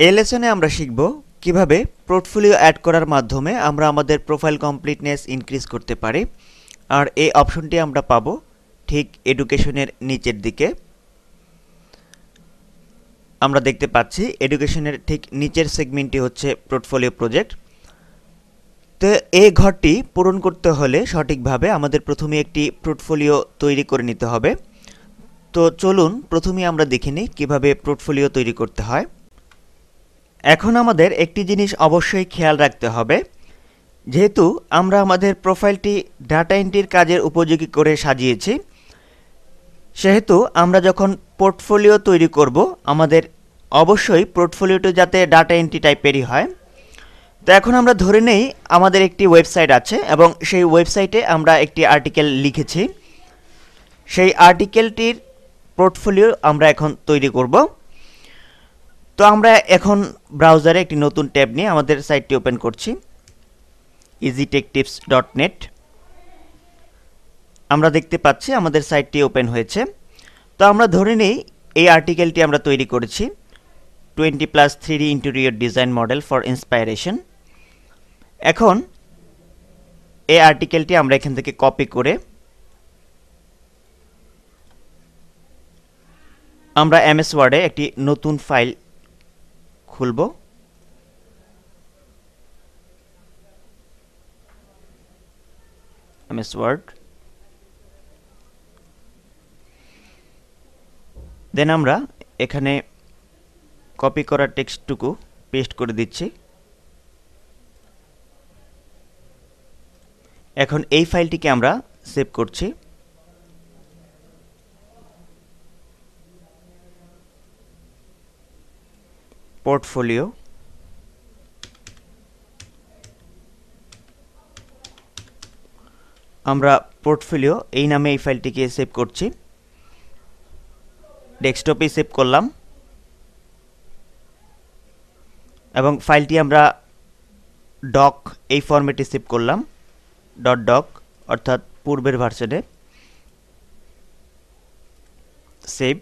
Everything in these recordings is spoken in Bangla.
এই লেসনে আমরা শিখব কীভাবে পোর্টফোলিও অ্যাড করার মাধ্যমে আমরা আমাদের প্রোফাইল কমপ্লিটনেস ইনক্রিজ করতে পারি। আর এই অপশনটি আমরা পাবো ঠিক এডুকেশনের নিচের দিকে। আমরা দেখতে পাচ্ছি এডুকেশনের ঠিক নিচের সেগমেন্টটি হচ্ছে পোর্টফোলিও প্রজেক্ট তো এই ঘরটি পূরণ করতে হলে সঠিকভাবে আমাদের প্রথমে একটি পোর্টফোলিও তৈরি করে নিতে হবে। তো চলুন প্রথমে আমরা দেখে নিই কীভাবে পোর্টফোলিও তৈরি করতে হয়। এখন আমাদের একটি জিনিস অবশ্যই খেয়াল রাখতে হবে। যেহেতু আমরা আমাদের প্রোফাইলটি ডাটা এন্ট্রির কাজের উপযোগী করে সাজিয়েছি, সেহেতু আমরা যখন পোর্টফোলিও তৈরি করব, আমাদের অবশ্যই পোর্টফোলিওটি যাতে ডাটা এন্ট্রি টাইপেরই হয়। তো এখন আমরা ধরে নেই, আমাদের একটি ওয়েবসাইট আছে এবং সেই ওয়েবসাইটে আমরা একটি আর্টিকেল লিখেছি। সেই আর্টিকেলটির পোর্টফোলিও আমরা এখন তৈরি করব। তো আমরা এখন ব্রাউজারে একটি নতুন ট্যাব নিয়ে আমাদের সাইটটি ওপেন করছি ইজিটেকটিভস ডট নেট আমরা দেখতে পাচ্ছি আমাদের সাইটটি ওপেন হয়েছে। তো আমরা ধরে নেই, এই আর্টিকেলটি আমরা তৈরি করেছি twenty plus three interior design model for inspiration এখন এই আর্টিকেলটি আমরা এখান থেকে কপি করে আমরা এমএস ওয়ার্ডে একটি নতুন ফাইল খুলব। MS word. দেন আমরা এখানে কপি করা টেক্সটটুকু পেস্ট করে দিচ্ছি। এখন এই ফাইলটিকে আমরা সেভ করছি। পোর্টফোলিও আমরা পোর্টফোলিও এই নামে এই ফাইলটিকে সেভ করছি। ডেস্কটপে সেভ করলাম। এবং ফাইলটি আমরা ডক এই ফরম্যাটে সেভ করলাম। ডট ডক অর্থাৎ পূর্বের ভার্সনে সেভ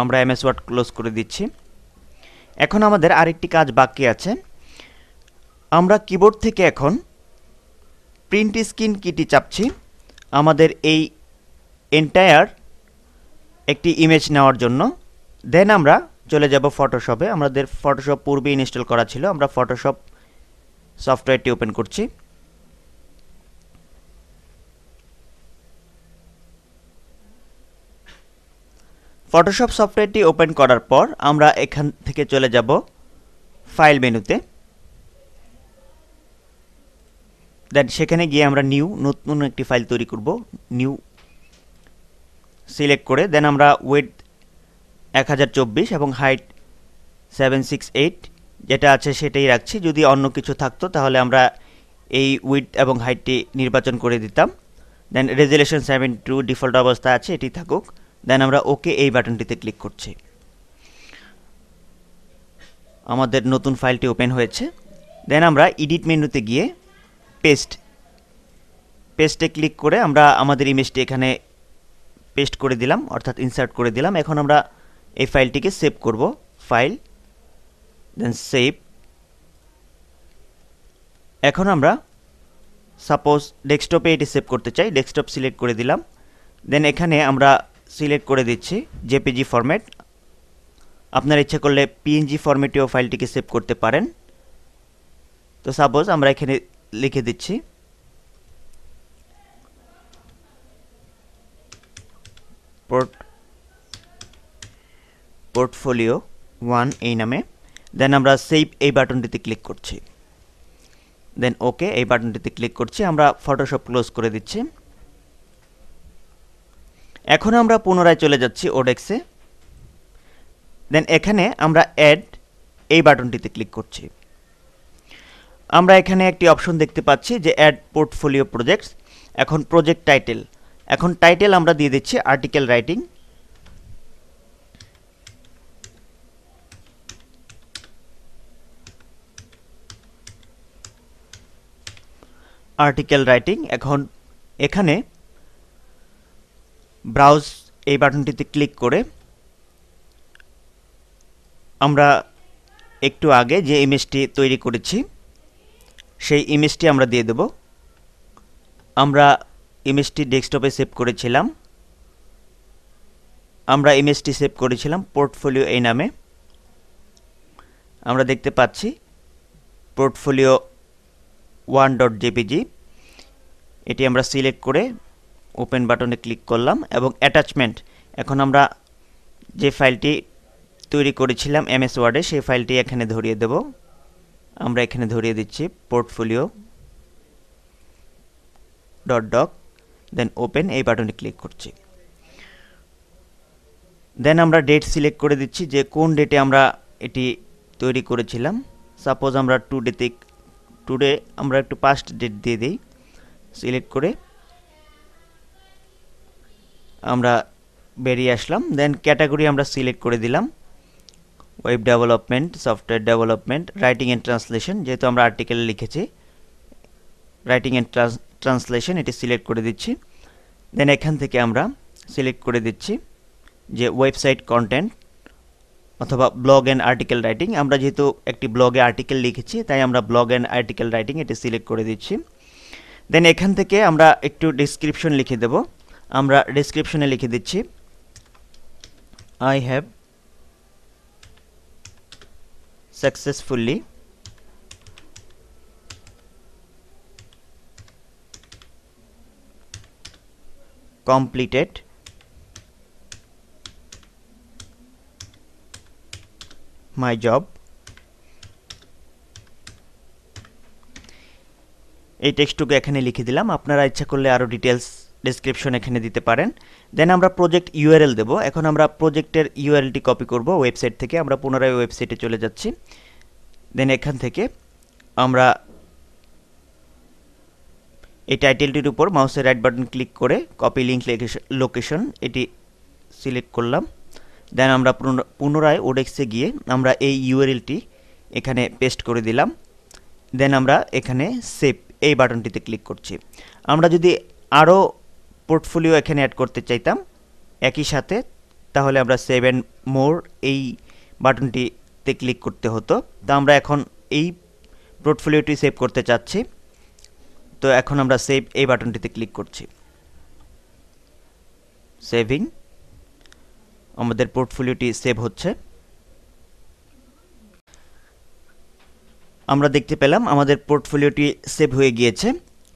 আমরা এমএস ওয়ার্ড ক্লোজ করে দিচ্ছি। এখন আমাদের আরেকটি কাজ বাকি আছে। আমরা কিবোর্ড থেকে এখন প্রিন্ট স্ক্রিন কিটি চাপছি। আমাদের এই এন্টায়ার একটি ইমেজ নেওয়ার জন্য। দেন আমরা চলে যাব ফটোশপে আমাদের ফটোশপ পূর্বে ইনস্টল করা ছিল। আমরা ফটোশপ সফটওয়্যারটি ওপেন করছি। ফটোশপ সফটওয়্যারটি ওপেন করার পর আমরা এখান থেকে চলে যাব ফাইল মেনুতে দেন সেখানে গিয়ে আমরা নিউ নতুন একটি ফাইল তৈরি করব নিউ সিলেক্ট করে। দেন আমরা ওয়েট এক হাজার চব্বিশ এবং হাইট সেভেন যেটা আছে সেটাই রাখছি। যদি অন্য কিছু থাকতো তাহলে আমরা এই উইথ এবং হাইটটি নির্বাচন করে দিতাম। Then resolution seven two default অবস্থা আছে, এটি থাকুক। দেন আমরা ওকে এই বাটনটিতে ক্লিক করছি। আমাদের নতুন ফাইলটি ওপেন হয়েছে। দেন আমরা এডিট মেনুতে গিয়ে পেস্ট পেস্টে ক্লিক করে আমরা আমাদের ইমেজটি এখানে পেস্ট করে দিলাম, অর্থাৎ ইনসার্ট করে দিলাম। এখন আমরা এই ফাইলটিকে সেভ করব ফাইল দেন সেভ এখন আমরা সাপোজ ডেস্কটপে এটি সেভ করতে চাই ডেস্কটপ সিলেক্ট করে দিলাম। দেন এখানে আমরা সিলেক্ট করে দিচ্ছি জেপিজি ফরম্যাট আপনার ইচ্ছা করলে পিএনজি ফরম্যাটেও ফাইলটিকে সেভ করতে পারেন। তো সাপোজ আমরা এখানে লিখে দিচ্ছি। পোর্ট পোর্টফোলিও ওয়ান এই নামে। দেন আমরা সেভ এই বাটনটিতে ক্লিক করছি। দেন ওকে এই বাটনটিতে ক্লিক করছি। আমরা ফটোশপ ক্লোজ করে দিচ্ছি। এখন আমরা পুনরায় চলে যাচ্ছি ওডেক্সে। দেন এখানে আমরা অ্যাড এই বাটনটিতে ক্লিক করছি। আমরা এখানে একটি অপশন দেখতে পাচ্ছি যে অ্যাড পোর্টফোলিও প্রজেক্টস এখন প্রজেক্ট টাইটেল এখন টাইটেল আমরা দিয়ে দিচ্ছি আর্টিকেল রাইটিং আর্টিকেল রাইটিং এখন এখানে ব্রাউজ এই বাটনটিতে ক্লিক করে আমরা একটু আগে যে ইমেজটি তৈরি করেছি, সেই ইমেজটি আমরা দিয়ে দেব। আমরা ইমেজটি ডেস্কটপে সেভ করেছিলাম। আমরা ইমেজটি সেভ করেছিলাম পোর্টফোলিও এই নামে। আমরা দেখতে পাচ্ছি পোর্টফোলিও ওয়ান ডট জেপিজি এটি আমরা সিলেক্ট করে ওপেন বাটনে ক্লিক করলাম এবং অ্যাটাচমেন্ট। এখন আমরা যে ফাইলটি তৈরি করেছিলাম এমএস ওয়ার্ডে সেই ফাইলটি এখানে ধরিয়ে দেব। আমরা এখানে ধরিয়ে দিচ্ছি portfolio dot doc then open এই বাটনে ক্লিক করছি। দেন আমরা ডেট সিলেক্ট করে দিচ্ছি যে কোন ডেটে আমরা এটি তৈরি করেছিলাম। সাপোজ আমরা টু ডেতে টুডে আমরা একটু পাস্ট ডেট দিয়ে দিই। সিলেক্ট করে আমরা বেরিয়ে আসলাম। দেন ক্যাটাগরি আমরা সিলেক্ট করে দিলাম। Web development software development writing and translation যেহেতু আমরা আর্টিকেলে লিখেছি। রাইটিং অ্যান্ড ট্রান্সলেশন এটি সিলেক্ট করে দিচ্ছি। দেন এখান থেকে আমরা সিলেক্ট করে দিচ্ছি যে ওয়েবসাইট কন্টেন্ট অথবা ব্লগ অ্যান্ড আর্টিকেল রাইটিং আমরা যেহেতু একটি ব্লগে আর্টিকেল লিখেছি, তাই আমরা ব্লগ অ্যান্ড আর্টিকেল রাইটিং এটি সিলেক্ট করে দিচ্ছি। দেন এখান থেকে আমরা একটু ডিসক্রিপশন লিখে দেব। আমরা ডিসক্রিপশনে লিখে দিচ্ছি। I have successfully completed my job. এই টেক্সটটুকু এখানে লিখে দিলাম। আপনারা ইচ্ছা করলে আরও ডিটেলস ডিসক্রিপশন এখানে দিতে পারেন। দেন আমরা প্রজেক্ট ইউআরএল দেব। এখন আমরা প্রজেক্টের ইউআরএলটি কপি করব ওয়েবসাইট থেকে। আমরা পুনরায় ওয়েবসাইটে চলে যাচ্ছি। দেন এখান থেকে আমরা এই টাইটেলটির উপর মাউসের রাইট বাটন ক্লিক করে কপি লিঙ্ক লোকেশন এটি সিলেক্ট করলাম। দেন আমরা পুনরায় ওডেক্সে গিয়ে আমরা এই ইউআরএলটি এখানে পেস্ট করে দিলাম। দেন আমরা এখানে সেভ এই বাটনটিতে ক্লিক করছি। আমরা যদি আরও পোর্টফোলিও এখানে অ্যাড করতে চাইতাম। একই সাথে, তাহলে আমরা সেভেন মোর এই বাটনটিতে ক্লিক করতে হতো। তা আমরা এখন এই পোর্টফোলিওটি সেভ করতে চাচ্ছি। তো এখন আমরা সেভ এই বাটনটিতে ক্লিক করছি। সেভিং আমাদের পোর্টফোলিওটি সেভ হচ্ছে। আমরা দেখতে পেলাম আমাদের পোর্টফোলিওটি সেভ হয়ে গিয়েছে।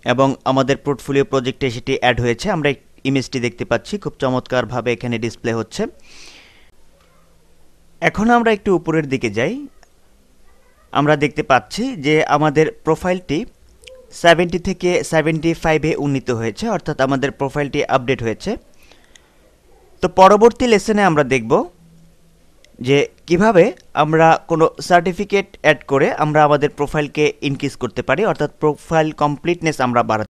এবং আমাদের পোর্টফোলিও প্রজেক্টে সেটি অ্যাড হয়েছে। আমরা ইমেজটি দেখতে পাচ্ছি। খুব চমৎকারভাবে এখানে ডিসপ্লে হচ্ছে। এখন আমরা একটু উপরের দিকে যাই। আমরা দেখতে পাচ্ছি যে আমাদের প্রোফাইলটি সেভেন্টি থেকে সেভেন্টি ফাইভে উন্নীত হয়েছে। অর্থাৎ আমাদের প্রোফাইলটি আপডেট হয়েছে। তো পরবর্তী লেসনে আমরা দেখব যে কীভাবে আমরা কোনো সার্টিফিকেট অ্যাড করে আমরা আমাদের প্রোফাইলকে ইনক্রিজ করতে পারি, অর্থাৎ প্রোফাইল কমপ্লিটনেস আমরা বাড়াতে